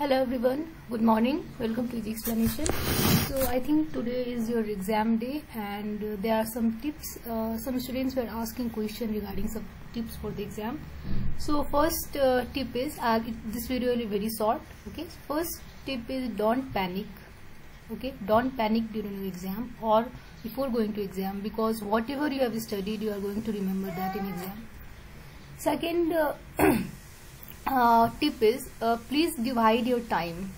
Hello everyone, good morning, welcome to Easy Explanation. So I think today is your exam day and uh, there are some tips, uh, some students were asking question regarding some tips for the exam. So first uh, tip is, uh, this video will be very short, okay. First tip is don't panic, okay. Don't panic during the exam or before going to exam because whatever you have studied you are going to remember that in exam. Second uh, tip is uh, please divide your time.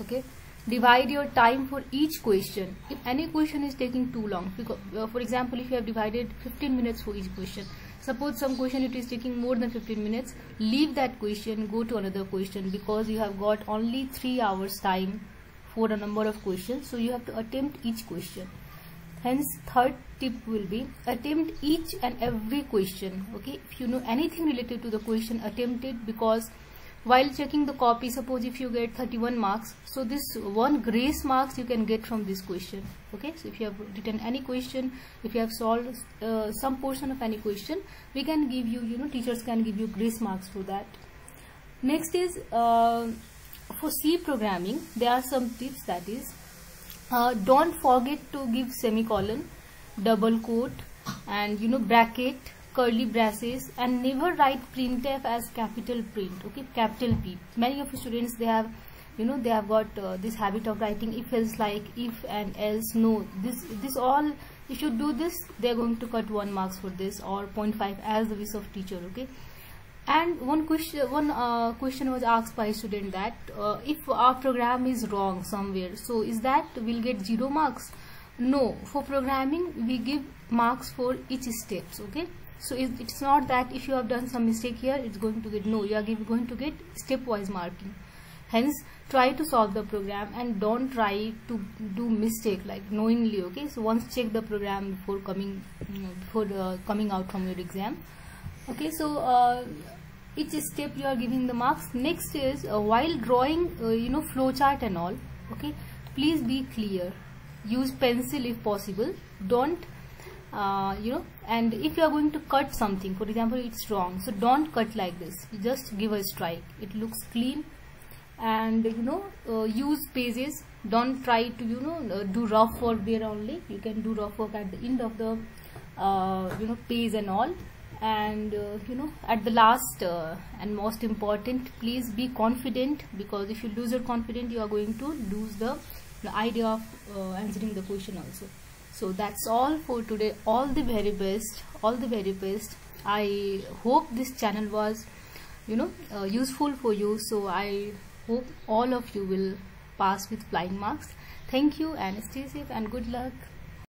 Okay? Divide your time for each question. If any question is taking too long because, uh, for example if you have divided 15 minutes for each question suppose some question it is taking more than 15 minutes leave that question go to another question because you have got only 3 hours time for a number of questions so you have to attempt each question hence third tip will be attempt each and every question okay? If you know anything related to the question attempt it because while checking the copy suppose if you get 31 marks so this one grace marks you can get from this question okay? So if you have written any question if you have solved uh, some portion of any question we can give you you know teachers can give you grace marks for that. Next is uh, for C programming there are some tips that is uh, don't forget to give semicolon double quote and you know bracket curly braces and never write printf as capital print okay? Capital p. Many of the students they have you know they have got uh, this habit of writing if else like if and else no. This this all if you do this they are going to cut one marks for this or 0.5 as the wish of teacher okay and one question one uh, question was asked by a student that uh, if our program is wrong somewhere so is that we'll get zero marks? No. For programming we give marks for each steps okay? So it's not that if you have done some mistake here it's going to get no you are going to get stepwise marking. Hence try to solve the program and don't try to do mistake like knowingly okay? So once check the program before coming you know, before uh, coming out from your exam okay? So uh, each step you are giving the marks. Next is uh, while drawing uh, you know flowchart and all okay please be clear. Use pencil if possible. Don't uh, you know and if you are going to cut something for example it's wrong so don't cut like this. Just give a strike. It looks clean and you know uh, use pages. Don't try to you know uh, do rough work there only. You can do rough work at the end of the uh, you know page and all and uh, you know at the last uh, and most important please be confident because if you lose your confidence you are going to lose the, the idea of uh, answering the question also. So that's all for today. All the very best. All the very best. I hope this channel was you know uh, useful for you. So i hope all of you will pass with flying marks. Thank you and stay safe and good luck